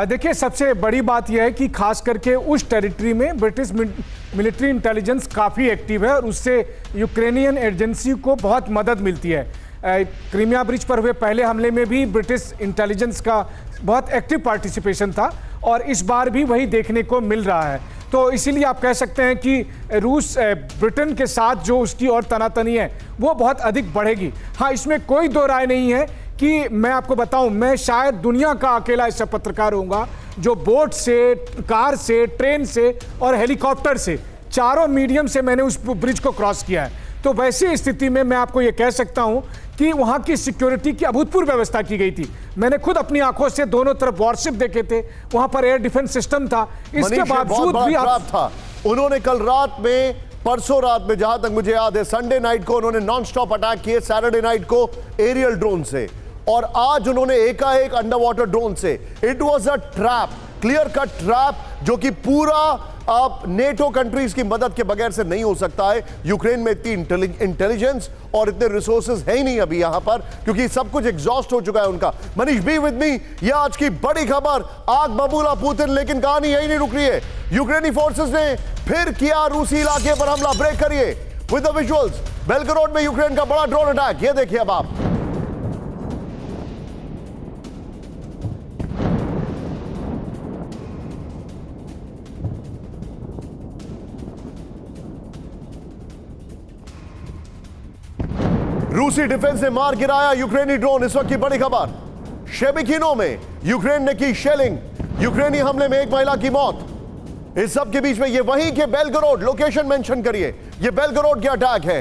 देखिए, सबसे बड़ी बात यह है कि खास करके उस टेरिटरी में ब्रिटिश मिलिट्री इंटेलिजेंस काफ़ी एक्टिव है और उससे यूक्रेनियन एजेंसी को बहुत मदद मिलती है। क्रीमिया ब्रिज पर हुए पहले हमले में भी ब्रिटिश इंटेलिजेंस का बहुत एक्टिव पार्टिसिपेशन था और इस बार भी वही देखने को मिल रहा है। तो इसीलिए आप कह सकते हैं कि रूस ब्रिटेन के साथ जो उसकी और तनातनी है, वो बहुत अधिक बढ़ेगी। हाँ इसमें कोई दो राय नहीं है कि मैं आपको बताऊँ, मैं शायद दुनिया का अकेला ऐसा पत्रकार होऊँगा जो बोट से, कार से, ट्रेन से और हेलीकॉप्टर से, चारों मीडियम से मैंने उस ब्रिज को क्रॉस किया है। तो वैसी स्थिति में मैं आपको ये कह सकता हूँ कि वहाँ की सिक्योरिटी की अभूतपूर्व व्यवस्था की गई थी। मैंने खुद अपनी आँखों से दोनों तरफ़ वॉरशिप देखे थे। वहाँ पर एयर डिफेंस सिस्टम था। इसके बावजूद भी आप... था। उन्होंने कल रात में परसों रात में जहाँ तक मुझे याद है संडे नाइट को उन्होंने नॉन स्टॉप अटैक किए सैटरडे नाइट को एरियल ड्रोन से। और आज उन्होंने एकाएक अंडर वाटर ड्रोन से। It was a trap clear cut trap जो कि पूरा आप नेटो कंट्रीज़ की मदद के बगैर से नहीं हो सकता है। यूक्रेन में इतनी इंटेलिजेंस और इतने रिसोर्सेज है ही नहीं अभी यहाँ पर, क्योंकि सब कुछ एग्जॉस्ट हो चुका है उनका। मनीष बी विद मी ये आज की बड़ी खबर। आग बबूला पुतिन, लेकिन कहानी यही नहीं रुक रही है। यूक्रेनी फोर्सेस ने फिर किया रूसी इलाके पर हमला। ब्रेक करिए। विद द विजुअल्स बेलगरोड में यूक्रेन का बड़ा ड्रोन अटैक ये देखिए अब आप। रूसी डिफेंस ने मार गिराया यूक्रेनी ड्रोन। इस वक्त की बड़ी खबर। शेबिकिनो में यूक्रेन ने की शेलिंग। यूक्रेनी हमले में एक महिला की मौत। इस सब के बीच में ये वहीं के बेलगरोड लोकेशन मेंशन करिए। ये बेलगरोड के अटैक है।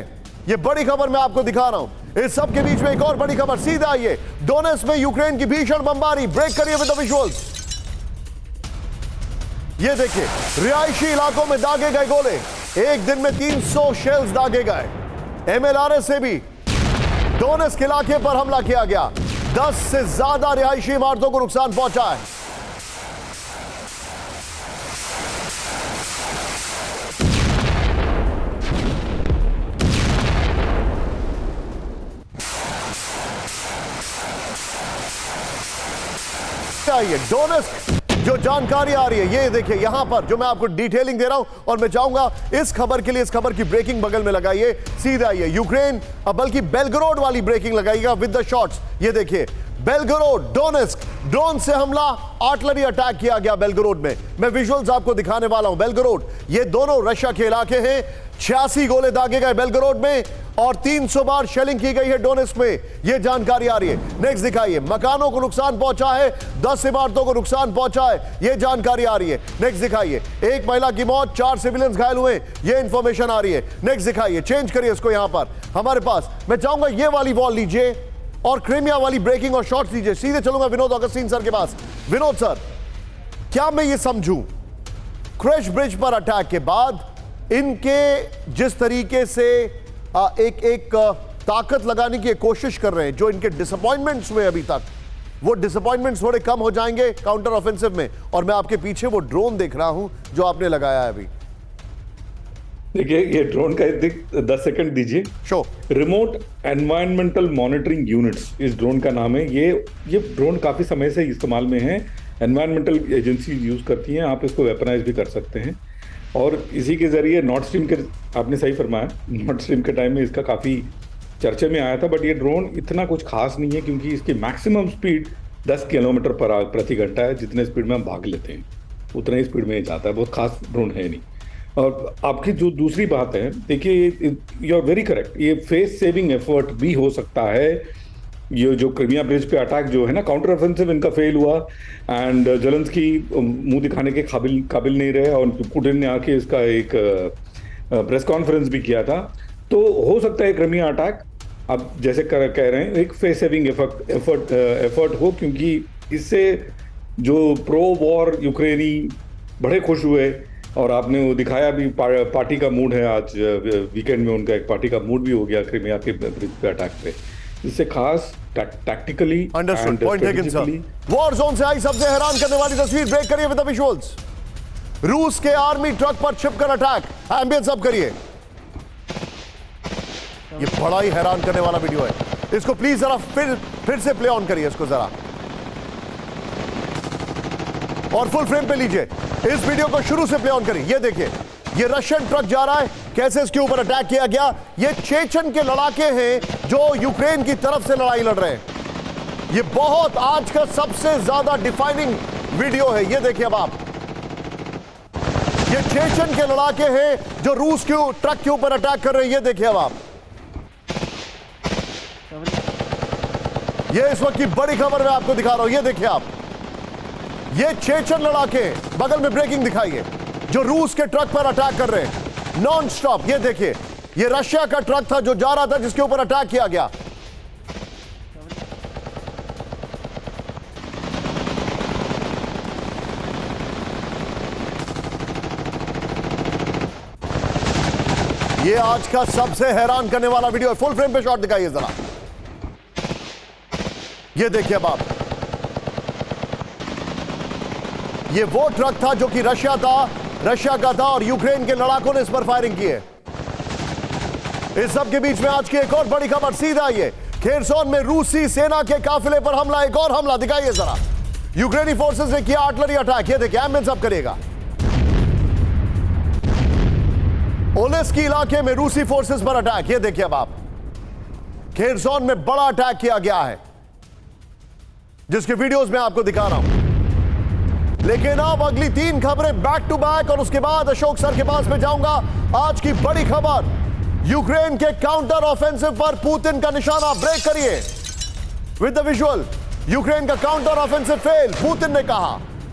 ये बड़ी खबर मैं आपको दिखा रहा हूँ। इस सब के बीच में एक और बड़ी खबर। सीधा आइए। डोनेस में यूक्रेन की भीषण बमबारी। ब्रेक करिए विद विजुअल्स। ये देखिए, रिहायशी इलाकों में दागे गए गोले। एक दिन में 300 शेल्स दागे गए। एमएलआरएस से भी डोनेस्क इलाके पर हमला किया गया। दस से ज़्यादा रिहायशी इमारतों को नुकसान पहुँचा है। चाहिए जो जानकारी आ रही है, ये देखिए, यहाँ पर जो मैं आपको डिटेलिंग दे रहा हूँ, और मैं चाहूँगा इस खबर के लिए, इस खबर की ब्रेकिंग बगल में लगाइए। सीधा आइए यूक्रेन बल्कि बेलगरोड वाली ब्रेकिंग लगाइएगा विद द शॉट्स ये देखिए बेलगरोड डोनेस्क ड्रोन से हमला आर्टलरी अटैक किया गया बेलगरोड में। मैं विजुअल्स आपको दिखाने वाला हूँ। बेलगरोड ये दोनों रशिया के इलाके हैं। छियासी गोले दागे गए बेलगरोड में और 300 बार शेलिंग की गई है डोनेस में। यह जानकारी आ रही है। नेक्स्ट दिखाइए। मकानों को नुकसान पहुँचा है। 10 इमारतों को नुकसान पहुँचा है। यह जानकारी आ रही है। नेक्स्ट दिखाइए। एक महिला की मौत, चार सिविलियंस घायल हुए। यह इंफॉर्मेशन आ रही है। नेक्स्ट दिखाइए। चेंज करिए इसको यहाँ पर। हमारे पास, मैं चाहूँगा ये वाली वॉल लीजिए और क्रेमिया वाली ब्रेकिंग और शॉर्ट लीजिए। सीधे चलूँगा विनोद अगस्तीन सर के पास। विनोद सर, क्या मैं ये समझूं? क्रैश ब्रिज पर अटैक के बाद इनके जिस तरीके से एक एक ताकत लगाने की कोशिश कर रहे हैं जो इनके डिसअपॉइंटमेंट्स हुए अभी तक वो डिसअपॉइंटमेंट्स थोड़े कम हो जाएँगे काउंटर ऑफेंसिव में। और मैं आपके पीछे वो ड्रोन देख रहा हूँ जो आपने लगाया है अभी। देखिए ये ड्रोन का दस सेकंड दीजिए। Show remote environmental monitoring units इस ड्रोन का नाम है। ये ये ड्रोन काफ़ी समय से इस्तेमाल में है। एनवायरमेंटल एजेंसी यूज़ करती हैं आप इसको वेपनाइज भी कर सकते हैं। और इसी के ज़रिए नॉर्थ स्ट्रीम के, आपने सही फरमाया नॉर्थ स्ट्रीम के टाइम में इसका काफ़ी चर्चे में आया था बट ये ड्रोन इतना कुछ खास नहीं है क्योंकि इसकी मैक्सिमम स्पीड 10 किलोमीटर पर प्रति घंटा है, जितने स्पीड में हम भाग लेते हैं। उतना ही स्पीड में जाता है, बहुत खास ड्रोन है नहीं। और आपकी जो दूसरी बात है, देखिए, यू आर वेरी करेक्ट ये फेस सेविंग एफर्ट भी हो सकता है ये जो क्रिमिया ब्रिज पे अटैक जो है ना काउंटर ऑफेंसिव इनका फेल हुआ एंड जलंस की मुँह दिखाने के काबिल काबिल नहीं रहे और पुटिन ने आके इसका एक प्रेस कॉन्फ्रेंस भी किया था। तो हो सकता है क्रिमिया अटैक अब जैसे कर, कह रहे हैं एक face saving effort effort effort हो क्योंकि इससे जो प्रो वॉर यूक्रेनी बड़े खुश हुए और आपने वो दिखाया भी पार्टी का मूड है आज वीकेंड में उनका एक पार्टी का मूड भी हो गया क्रिमिया के ब्रिज पे अटैक पे। इससे खास tactically understood point taken sir war zone से आई सबसे हैरान करने वाली तस्वीर ब्रेक करिए विद विजुअल्स रूस के आर्मी ट्रक पर छिपकर अटैक एम्बियंस अब करिए। ये बड़ा ही हैरान करने वाला वीडियो है। इसको प्लीज़ जरा फिर फिर से प्ले ऑन करिए इसको जरा। और फुल फ्रेम पे लीजिए। इस वीडियो को शुरू से प्ले ऑन करिए। ये देखिए। ये रशियन ट्रक जा रहा है। कैसे इसके ऊपर अटैक किया गया? ये चेचन के लड़ाके हैं जो यूक्रेन की तरफ़ से लड़ाई लड़ रहे हैं। ये बहुत आज का सबसे ज़्यादा डिफाइनिंग वीडियो है। ये देखिए अब आप। ये चेचन के लड़ाके हैं जो रूस के ट्रक के ऊपर अटैक कर रहे हैं। ये देखिए अब आप। ये इस वक्त की बड़ी खबर मैं आपको दिखा रहा हूँ। ये देखिए आप। ये चेचन लड़ाके बगल में ब्रेकिंग दिखाइए। जो रूस के ट्रक पर अटैक कर रहे हैं। नॉन स्टॉप ये देखिए। ये रशिया का ट्रक था जो जा रहा था, जिसके ऊपर अटैक किया गया। ये आज का सबसे हैरान करने वाला वीडियो है। फुल फ्रेम पे शॉट दिखाइए जरा। ये देखिए अब ये वो ट्रक था जो कि रशिया था रशिया का था और यूक्रेन के लड़ाकों ने इस पर फायरिंग की है। इस सब के बीच में आज की एक और बड़ी खबर, सीधा ये, खेरसोन में रूसी सेना के काफिले पर हमला, एक और हमला, दिखाइए जरा। यूक्रेनी फोर्सेस ने किया आर्टलरी अटैक ये देखिए एंबुलेंस अब करेगा। ओलेस्की इलाके में रूसी फोर्सेस पर अटैक ये देखिए अब आप। खेरसोन में बड़ा अटैक किया गया है। जिसके वीडियोस में आपको दिखा रहा हूँ। लेकिन अब अगली तीन खबरें बैक टू बैक और उसके बाद अशोक सर के पास में जाऊँगा। आज की बड़ी खबर, यूक्रेन के काउंटर ऑफेंसिव पर पुतिन का निशाना ब्रेक करिए। विद द विजुअल यूक्रेन का काउंटर ऑफेंसिव फेल पुतिन ने कहा।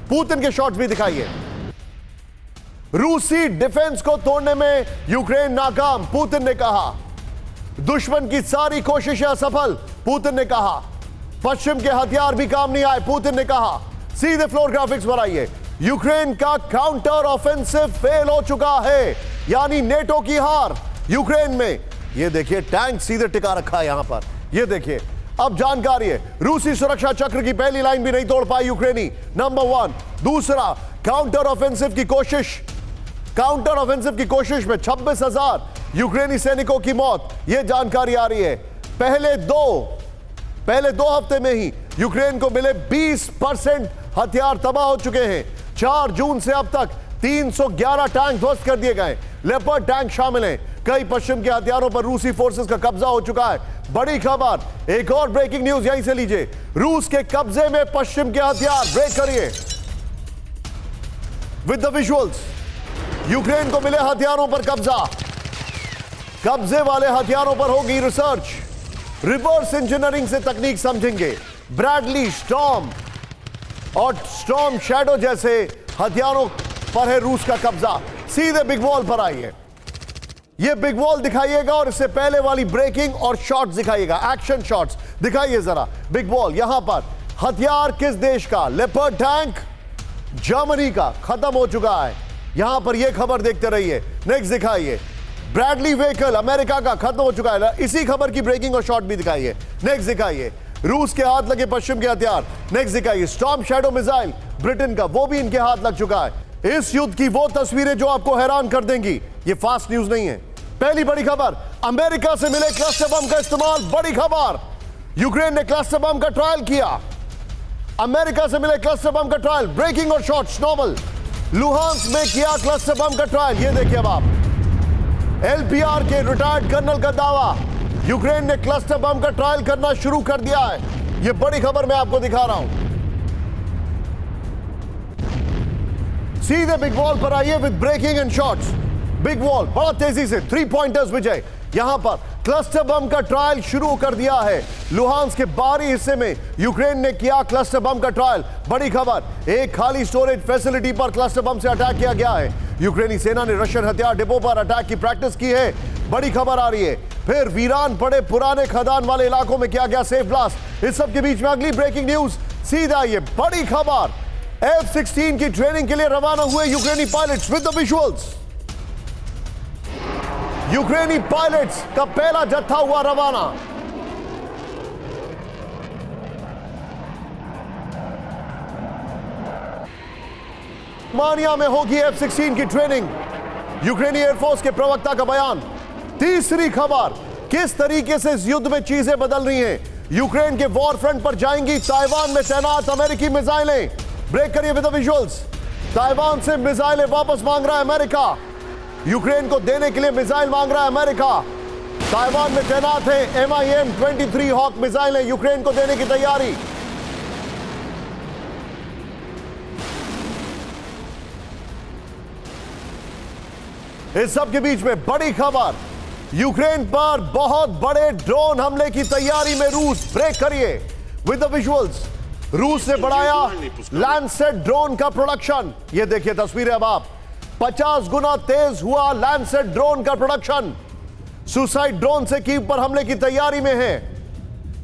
पुतिन के शॉट्स भी दिखाइए। रूसी डिफेंस को तोड़ने में यूक्रेन नाकाम, पुतिन ने कहा। दुश्मन की सारी कोशिशें असफल, पुतिन ने कहा। पश्चिम के हथियार भी काम नहीं आए, पुतिन ने कहा। सीधे फ्लोर ग्राफिक्स पर आइए। यूक्रेन का काउंटर ऑफेंसिव फेल हो चुका है, यानी नेटो की हार। यूक्रेन में, ये देखिए टैंक सीधे टिका रखा है यहाँ पर। ये देखिए, अब जानकारी है, रूसी सुरक्षा चक्र की पहली लाइन भी नहीं तोड़ पाई यूक्रेनी नंबर वन दूसरा काउंटर ऑफेंसिव की कोशिश। काउंटर ऑफेंसिव की कोशिश में छब्बीस हज़ार यूक्रेनी सैनिकों की मौत यह जानकारी आ रही है। पहले दो पहले दो हफ़्ते में ही यूक्रेन को मिले 20 परसेंट हथियार तबाह हो चुके हैं। चार जून से अब तक 311 टैंक ध्वस्त कर दिए गए। लेपर्ड टैंक शामिल हैं। कई पश्चिम के हथियारों पर रूसी फोर्सेस का कब्जा हो चुका है। बड़ी खबर। एक और ब्रेकिंग न्यूज़ यहीं से लीजिए। रूस के कब्जे में पश्चिम के हथियार ब्रेक करिए। विद द विजुअल्स यूक्रेन को मिले हथियारों पर कब्जा। कब्जे वाले हथियारों पर होगी रिसर्च रिवर्स इंजीनियरिंग से तकनीक समझेंगे। ब्रैडली स्टॉम और स्टॉम शैडो जैसे हथियारों पर है रूस का कब्जा। सीधे बिग वॉल पर आइए। ये बिग वॉल दिखाइएगा और इससे पहले वाली ब्रेकिंग और शॉट्स दिखाइएगा। एक्शन शॉट्स दिखाइए जरा। बिग वॉल यहाँ पर। हथियार किस देश का? लेपर्ड टैंक जर्मनी का। खत्म हो चुका है। यहाँ पर यह खबर देखते रहिए। नेक्स्ट दिखाइए। ब्रैडली व्हीकल अमेरिका का। खत्म हो चुका है। इसी खबर की ब्रेकिंग और शॉट भी दिखाइए। नेक्स्ट दिखाइए। रूस के हाथ लगे पश्चिम के हथियार। नेक्स्ट दिखाइए स्टॉम शैडो मिसाइल ब्रिटेन का वो भी इनके हाथ लग चुका है। इस युद्ध की वो तस्वीरें जो आपको हैरान कर देंगी। ये फास्ट न्यूज़ नहीं है। पहली बड़ी खबर, अमेरिका से मिले क्लस्टर बम का इस्तेमाल। बड़ी खबर यूक्रेन ने क्लस्टर बम का ट्रायल किया। अमेरिका से मिले क्लस्टर बम का ट्रायल ब्रेकिंग और शॉट्स नॉर्मल लुहांस में किया क्लस्टर बम का ट्रायल ये देखिए अब आप। एलपीआर के रिटायर्ड कर्नल का दावा। यूक्रेन ने क्लस्टर बम का ट्रायल करना शुरू कर दिया है। यह बड़ी खबर मैं आपको दिखा रहा हूँ। सीधे बिग वॉल पर आइए with breaking and shots big wall, बड़ा तेज़ी से थ्री पॉइंटर्स विजय। यहाँ पर क्लस्टर बम का ट्रायल शुरू कर दिया है। लुहांस के बाहरी हिस्से में यूक्रेन ने किया क्लस्टर बम का ट्रायल बड़ी खबर, एक खाली स्टोरेज फैसिलिटी पर क्लस्टर बम से अटैक किया गया है। यूक्रेनी सेना ने रशियन हथियार डिपो पर अटैक की प्रैक्टिस की है। बड़ी खबर आ रही है। फिर वीरान पड़े पुराने खदान वाले इलाकों में किया गया सेफ़ ब्लास्ट इस सब के बीच में अगली ब्रेकिंग न्यूज़ सीधा ये बड़ी खबर। एफ़ सिक्सटीन की ट्रेनिंग के लिए रवाना हुए यूक्रेनी पायलट्स विद द विजुअल्स यूक्रेनी पायलट्स का पहला जत्था हुआ रवाना। मानिया में होगी एफ़ सिक्सटीन की ट्रेनिंग यूक्रेनी एयरफोर्स के प्रवक्ता का बयान। तीसरी खबर, किस तरीके से इस युद्ध में चीज़ें बदल रही हैं? यूक्रेन के वॉर फ्रंट पर जाएँगी ताइवान में तैनात अमेरिकी मिसाइलें। ब्रेक करिए विद विजुअल्स ताइवान से मिसाइलें वापस मांग रहा है अमेरिका। यूक्रेन को देने के लिए मिसाइल मांग रहा है अमेरिका। ताइवान में तैनात है M I M twenty three Hawk missile है यूक्रेन को देने की तैयारी। इस सब के बीच में बड़ी खबर यूक्रेन पर बहुत बड़े ड्रोन हमले की तैयारी में रूस ब्रेक करिए। विद द विजुअल्स रूस ने बढ़ाया लैंडसेट ड्रोन का प्रोडक्शन ये देखिए तस्वीरें अब आप। 50 गुना तेज हुआ लैंडसेट ड्रोन का प्रोडक्शन सुसाइड ड्रोन से कीव पर हमले की तैयारी में है।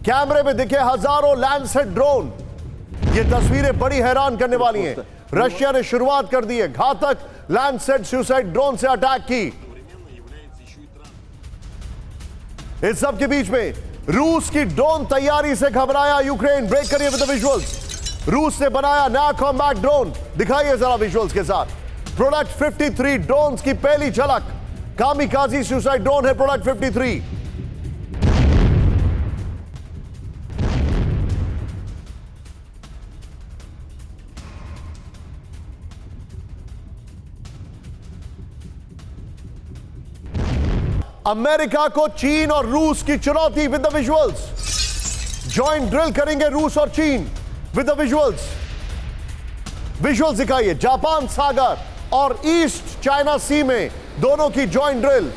कैमरे में दिखे हज़ारों लैंडसेट ड्रोन ये तस्वीरें बड़ी हैरान करने वाली हैं। रशिया ने शुरुआत कर दी है घातक लैंडसेट सुसाइड ड्रोन से अटैक की। इस सब के बीच में रूस की ड्रोन तैयारी से घबराया यूक्रेन ब्रेक करिए विद विजुअल्स रूस ने बनाया नया कॉम्बैट ड्रोन दिखाइए जरा विजुअल्स के साथ। प्रोडक्ट 53 ड्रोन की पहली झलक। कामिकाजी सुसाइड ड्रोन है प्रोडक्ट 53 अमेरिका को चीन और रूस की चुनौती with the visuals joint drill करेंगे रूस और चीन विद द विजुअल्स विजुअल्स दिखाइए, जापान सागर। और ईस्ट चाइना सी में दोनों की ज्वाइंट ड्रिल